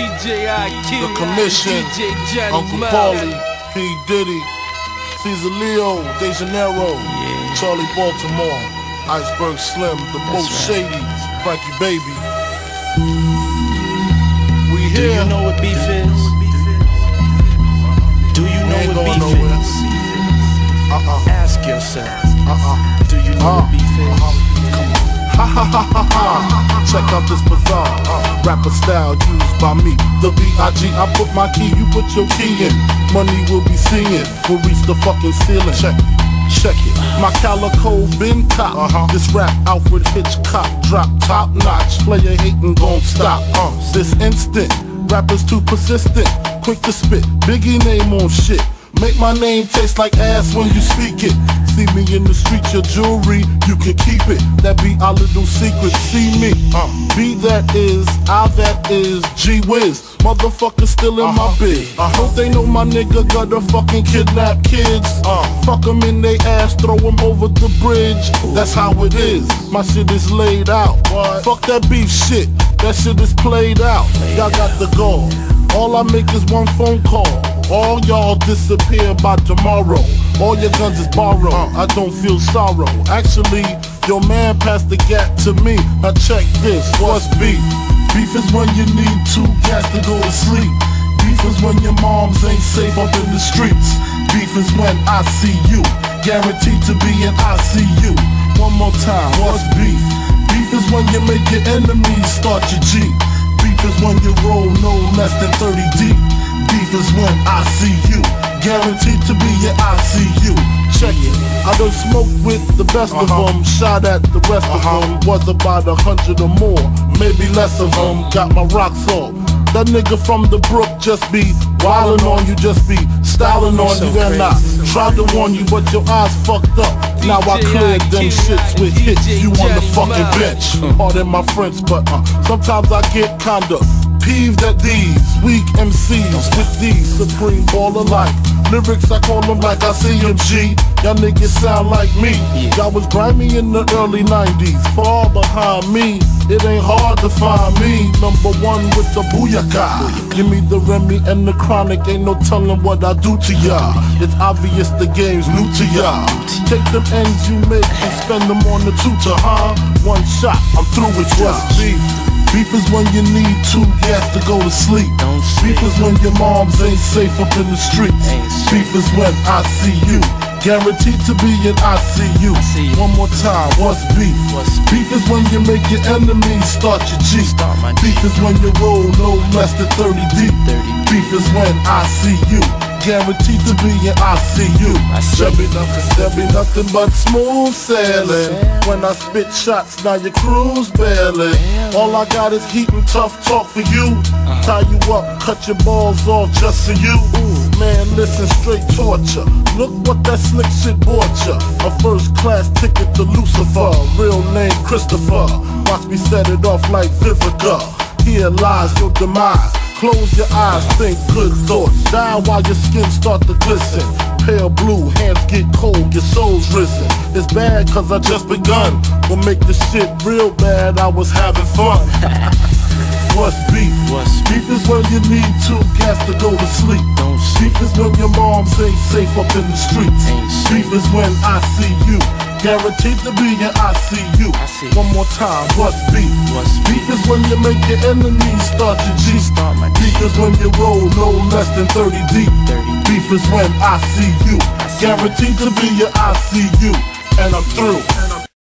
DJ IQ, The Commission, DJ Johnny Uncle Paulie, P. Diddy, Caesar Leo, De Janeiro, Charli Baltimore, Iceberg Slim, the most shady, Frankie Baby. We Do here. you know what beef is? Do you know what beef nowhere. is? Uh-uh, Ask yourself, uh-uh. do you know Uh, what beef is? Ha ha ha ha ha. Check out this bizarre uh, rapper style used by me. The B.I.G. I put my key, you put your key in. Money will be seeing, will reach the fucking ceiling. Check it. Check it. My calico been cop. Uh-huh. This rap Alfred Hitchcock drop top notch. Player hating gon' stop. Uh, this instant, rappers too persistent. Quick to spit, Biggie name on shit. Make my name taste like ass when you speak it. See me in the street, your jewelry, you can keep it. That be our little secret. See me, uh, be that is, I that is, G Wiz. Motherfucker still in my biz. I hope they know my nigga got a fucking kidnap kids. Uh, fuck them in they ass, throw them over the bridge. That's how it is. My shit is laid out. Fuck that beef shit. That shit is played out. Y'all got the goal. All I make is one phone call. All y'all disappear by tomorrow. All your guns is borrowed. I don't feel sorrow. Actually, your man passed the gap to me. Now check this. What's beef? Beef is when you need two cats to go to sleep. Beef is when your moms ain't safe up in the streets. Beef is when I see you. Guaranteed to be in ICU. One more time. What's beef? Beef is when you make your enemies start your Jeep. Beef is when you roll no less than 30 deep. Beef is when I see you. Guaranteed to be your ICU. Check it. I done smoked with the best of them. Shot at the rest of them. Was about a hundred or more. Maybe less of them. Got my rocks off. That nigga from the brook just be wildin' on you, just be styling on So you. And I tried to warn you, but your eyes fucked up. Now I cleared them shits with hits. You on the fucking bench. Pardon my French, but uh, sometimes I get kinda peeved at these weak MCs with these supreme baller life. Lyrics, I call them like I see them G. Y'all niggas sound like me. Y'all was grimy in the early 90s. Far behind me, it ain't hard to find me. Number one with the booyaka. Give me the Remy and the chronic. Ain't no telling what I do to y'all. It's obvious the game's new to y'all. Take them ends you make and spend them on the tutor, huh? One shot, I'm through with y'all. Beef. Beef is when you need two gas to go to sleep. Don't Beef is when your moms ain't safe up in the streets. Beef is when I see you. Guaranteed to be in ICU. see you. One more time, what's beef? Beef is when you make your enemies start your my beef is when you roll no less than 30 deep. 30 Beef is when I see you. Guaranteed to be in ICU. I see There be nothing, there be nothing but smooth sailing. When I spit shots, now your crew's bailing. All I got is heat and tough talk for you. Uh-huh. Tie you up, cut your balls off just for you. Man, listen, straight torture. Look what that slick shit bought ya. A first class ticket to Lucifer. Real name Christopher. Watch me set it off like Vivica. Here lies your demise. Close your eyes, think good thoughts. Die while your skin start to glisten. Pale blue, hands get cold, your soul's risen. It's bad cause I just begun. Will make the shit real bad, I was having fun. What's beef? What's beef is when you need two gas to go to sleep. Don't Beef is when your mom ain't safe up in the streets. Beef is when I see you. Guaranteed to be in ICU. I see. One more time, what's beef? What's beef is when you make your enemies start your G. Start my beef is when you roll no less than 30 deep. 30 Beef is when I see you. Guaranteed to be your ICU. And I'm through.